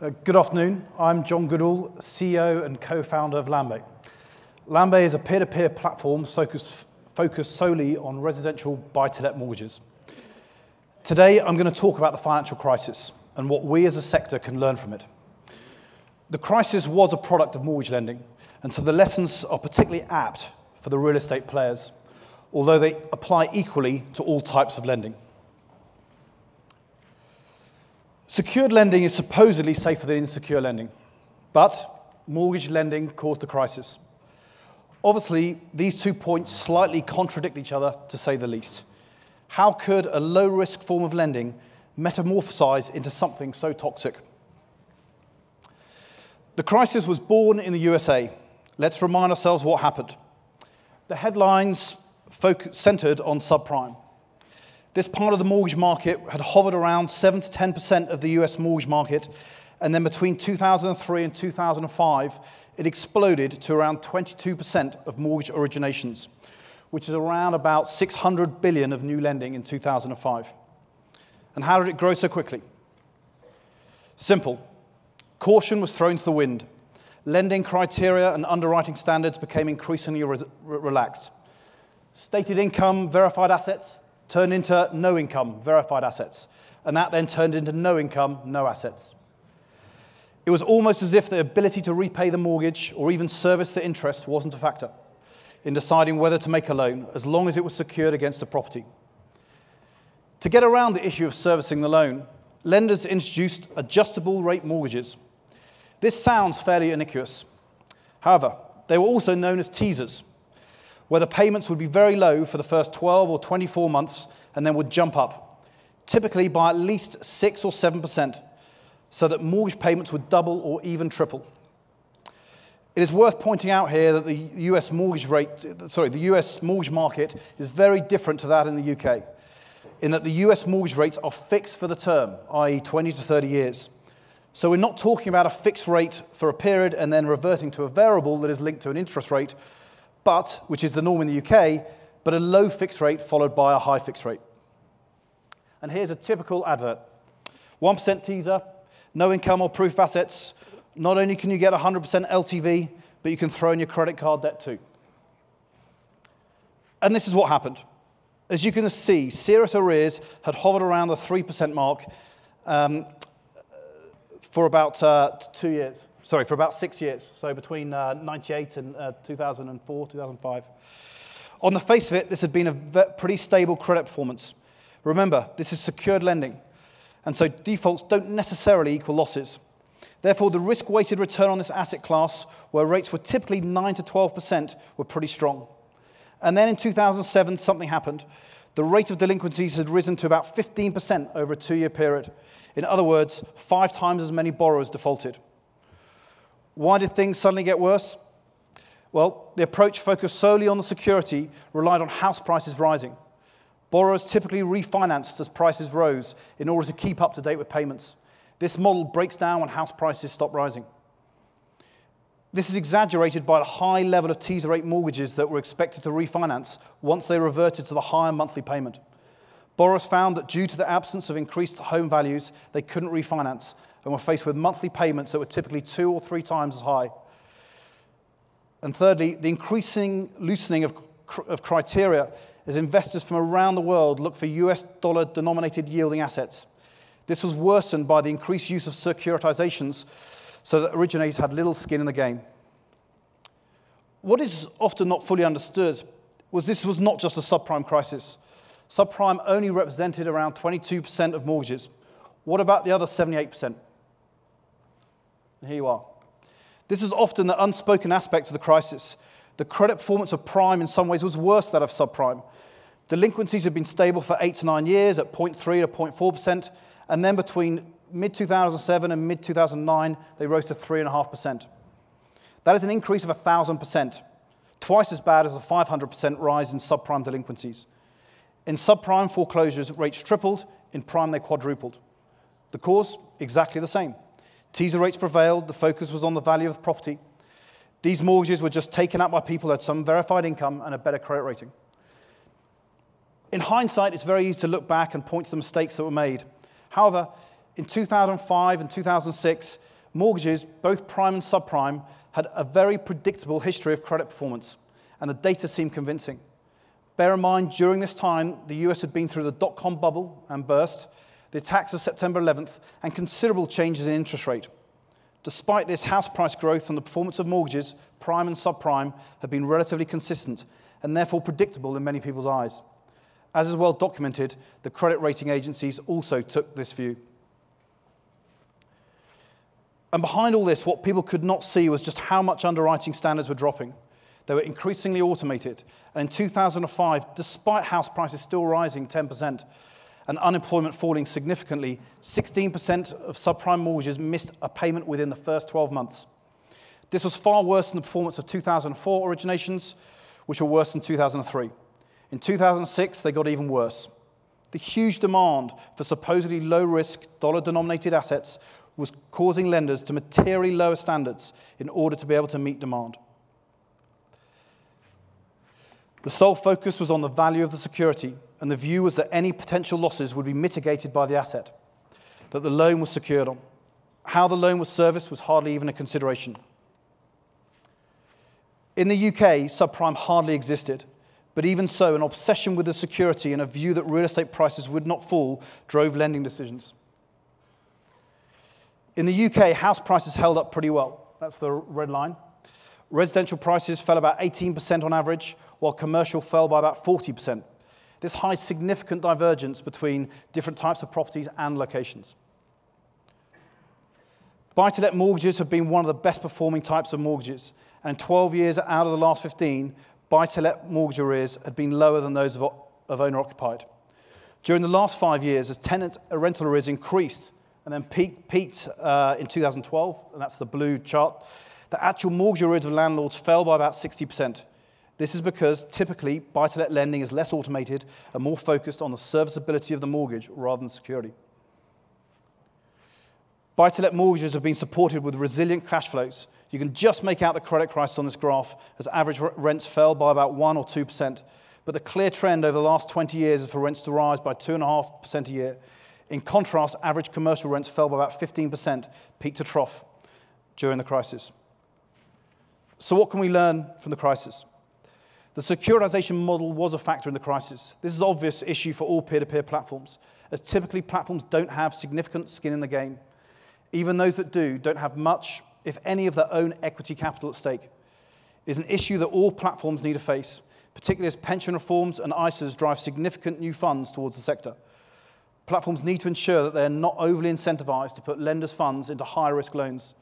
Uh, good afternoon. I'm John Goodall, CEO and co-founder of Landbay. Landbay is a peer-to-peer platform focused, focused solely on residential buy-to-let mortgages. Today, I'm going to talk about the financial crisis and what we as a sector can learn from it. The crisis was a product of mortgage lending, and so the lessons are particularly apt for the real estate players, although they apply equally to all types of lending. Secured lending is supposedly safer than insecure lending, but mortgage lending caused the crisis. Obviously, these two points slightly contradict each other, to say the least. How could a low risk form of lending metamorphosize into something so toxic? The crisis was born in the USA. Let's remind ourselves what happened. The headlines centered on subprime. This part of the mortgage market had hovered around 7 to 10% of the US mortgage market, and then between 2003 and 2005, it exploded to around 22% of mortgage originations, which is around about 600 billion of new lending in 2005. And how did it grow so quickly? Simple. Caution was thrown to the wind. Lending criteria and underwriting standards became increasingly re relaxed. Stated income, verified assets, turned into no income, verified assets. And that then turned into no income, no assets. It was almost as if the ability to repay the mortgage or even service the interest wasn't a factor in deciding whether to make a loan, as long as it was secured against a property. To get around the issue of servicing the loan, lenders introduced adjustable rate mortgages. This sounds fairly innocuous. However, they were also known as teasers, where the payments would be very low for the first 12 or 24 months and then would jump up, typically by at least 6 or 7%, so that mortgage payments would double or even triple. It is worth pointing out here that the US mortgage rate, sorry, the US mortgage market is very different to that in the UK, in that the US mortgage rates are fixed for the term, i.e., 20 to 30 years. So we're not talking about a fixed rate for a period and then reverting to a variable that is linked to an interest rate but, which is the norm in the UK, but a low fixed rate followed by a high fixed rate. And here's a typical advert 1% teaser, no income or proof assets. Not only can you get 100% LTV, but you can throw in your credit card debt too. And this is what happened. As you can see, serious arrears had hovered around the 3% mark um, for about uh, two years sorry, for about six years, so between uh, 98 and uh, 2004, 2005. On the face of it, this had been a pretty stable credit performance. Remember, this is secured lending, and so defaults don't necessarily equal losses. Therefore, the risk weighted return on this asset class, where rates were typically 9 to 12%, were pretty strong. And then in 2007, something happened. The rate of delinquencies had risen to about 15% over a two year period. In other words, five times as many borrowers defaulted. Why did things suddenly get worse? Well, the approach focused solely on the security relied on house prices rising. Borrowers typically refinanced as prices rose in order to keep up to date with payments. This model breaks down when house prices stop rising. This is exaggerated by the high level of teaser rate mortgages that were expected to refinance once they reverted to the higher monthly payment. Borrowers found that due to the absence of increased home values, they couldn't refinance and were faced with monthly payments that were typically two or three times as high. And thirdly, the increasing loosening of, of criteria as investors from around the world look for US dollar denominated yielding assets. This was worsened by the increased use of securitizations so that originators had little skin in the game. What is often not fully understood was this was not just a subprime crisis. Subprime only represented around 22% of mortgages. What about the other 78%? And here you are. This is often the unspoken aspect of the crisis. The credit performance of prime in some ways was worse than that of subprime. Delinquencies have been stable for eight to nine years at 0.3 to 0.4%, and then between mid 2007 and mid 2009, they rose to 3.5%. That is an increase of 1,000%, twice as bad as the 500% rise in subprime delinquencies. In subprime, foreclosures rates tripled, in prime, they quadrupled. The cause? Exactly the same. Teaser rates prevailed, the focus was on the value of the property. These mortgages were just taken out by people who had some verified income and a better credit rating. In hindsight, it's very easy to look back and point to the mistakes that were made. However, in 2005 and 2006, mortgages, both prime and subprime, had a very predictable history of credit performance, and the data seemed convincing. Bear in mind, during this time, the US had been through the dot com bubble and burst, the attacks of September 11th, and considerable changes in interest rate. Despite this, house price growth and the performance of mortgages, prime and subprime, have been relatively consistent and therefore predictable in many people's eyes. As is well documented, the credit rating agencies also took this view. And behind all this, what people could not see was just how much underwriting standards were dropping. They were increasingly automated. And in 2005, despite house prices still rising 10% and unemployment falling significantly, 16% of subprime mortgages missed a payment within the first 12 months. This was far worse than the performance of 2004 originations, which were worse than 2003. In 2006, they got even worse. The huge demand for supposedly low risk dollar denominated assets was causing lenders to materially lower standards in order to be able to meet demand. The sole focus was on the value of the security, and the view was that any potential losses would be mitigated by the asset that the loan was secured on. How the loan was serviced was hardly even a consideration. In the UK, subprime hardly existed, but even so, an obsession with the security and a view that real estate prices would not fall drove lending decisions. In the UK, house prices held up pretty well. That's the red line. Residential prices fell about 18% on average, while commercial fell by about 40%. This hides significant divergence between different types of properties and locations. Buy to let mortgages have been one of the best performing types of mortgages, and 12 years out of the last 15, buy to let mortgage arrears had been lower than those of, of owner occupied. During the last five years, as tenant rental arrears increased, and then peaked, peaked uh, in 2012, and that's the blue chart. The actual mortgage arrears of landlords fell by about 60%. This is because typically buy-to-let lending is less automated and more focused on the serviceability of the mortgage rather than security. Buy-to-let mortgages have been supported with resilient cash flows. You can just make out the credit crisis on this graph as average rents fell by about 1 or 2%. But the clear trend over the last 20 years is for rents to rise by 2.5% a year in contrast, average commercial rents fell by about 15%, peak to trough, during the crisis. So, what can we learn from the crisis? The securitization model was a factor in the crisis. This is an obvious issue for all peer to peer platforms, as typically platforms don't have significant skin in the game. Even those that do don't have much, if any, of their own equity capital at stake. It is an issue that all platforms need to face, particularly as pension reforms and ISAs drive significant new funds towards the sector platforms need to ensure that they're not overly incentivized to put lenders' funds into high risk loans.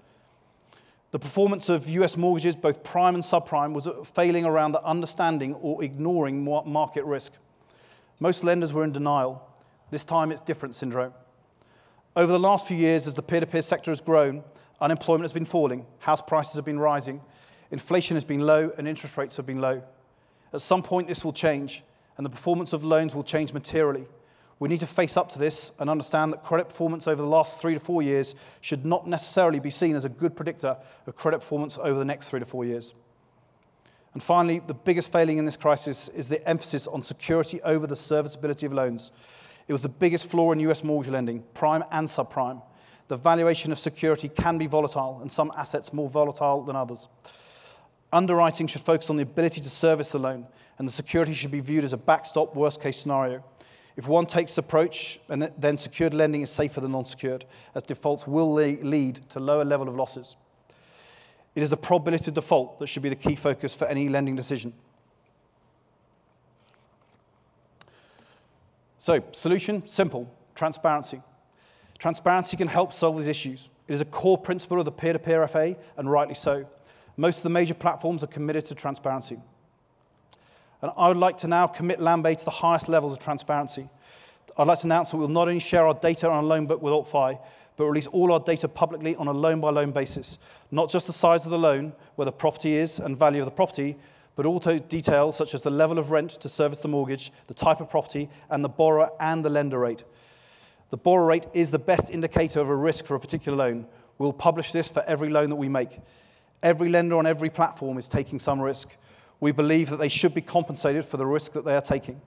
The performance of US mortgages, both prime and subprime, was failing around the understanding or ignoring market risk. Most lenders were in denial. This time it's different syndrome. Over the last few years, as the peer to peer sector has grown, unemployment has been falling, house prices have been rising, inflation has been low, and interest rates have been low. At some point, this will change, and the performance of loans will change materially. We need to face up to this and understand that credit performance over the last three to four years should not necessarily be seen as a good predictor of credit performance over the next three to four years. And finally, the biggest failing in this crisis is the emphasis on security over the serviceability of loans. It was the biggest flaw in US mortgage lending, prime and subprime. The valuation of security can be volatile, and some assets more volatile than others. Underwriting should focus on the ability to service the loan, and the security should be viewed as a backstop worst case scenario. If one takes this approach, then secured lending is safer than non-secured, as defaults will lead to lower level of losses. It is the probability of default that should be the key focus for any lending decision. So, solution, simple, transparency. Transparency can help solve these issues. It is a core principle of the peer-to-peer FA, and rightly so. Most of the major platforms are committed to transparency. And I would like to now commit Landbay to the highest levels of transparency. I'd like to announce that we'll not only share our data on a loan book with AltFi, but release all our data publicly on a loan by loan basis. Not just the size of the loan, where the property is and value of the property, but also details such as the level of rent to service the mortgage, the type of property, and the borrower and the lender rate. The borrower rate is the best indicator of a risk for a particular loan. We'll publish this for every loan that we make. Every lender on every platform is taking some risk. We believe that they should be compensated for the risk that they are taking.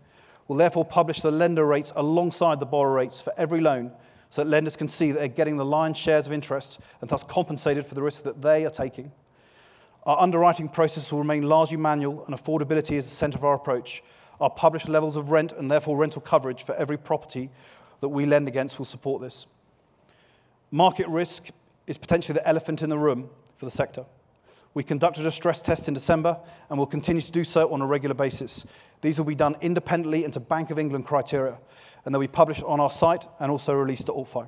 We'll therefore publish the lender rates alongside the borrower rates for every loan so that lenders can see that they're getting the lion's shares of interest and thus compensated for the risk that they are taking. Our underwriting process will remain largely manual, and affordability is the centre of our approach. Our published levels of rent and therefore rental coverage for every property that we lend against will support this. Market risk is potentially the elephant in the room for the sector. We conducted a stress test in December and will continue to do so on a regular basis. These will be done independently into Bank of England criteria, and they'll be published on our site and also released to AltFi.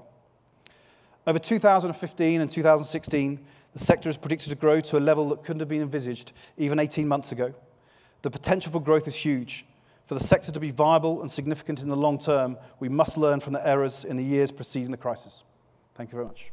Over 2015 and 2016, the sector is predicted to grow to a level that couldn't have been envisaged even 18 months ago. The potential for growth is huge. For the sector to be viable and significant in the long term, we must learn from the errors in the years preceding the crisis. Thank you very much.